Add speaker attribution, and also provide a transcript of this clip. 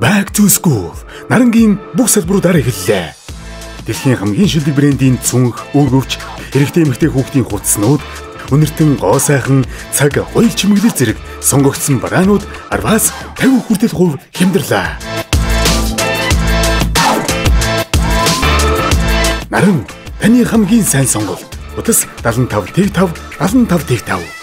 Speaker 1: Back to School нарангийн бүх салбаруудаар эхэллээ. Дэлхийн хамгийн шилдэг брендийн цүнх, өргөвч, эрэгтэй эмэгтэй хүүхдийн хувцснууд, өнөртөн гоо сайхан цаг гоёл чимэглэл зэрэг сонгогдсон бараанууд 10-аас 50 хүртэл хувь хямдрлаа. Наран таны хамгийн сайн сонголт. Утас 75 тэг 5 75 тэг 5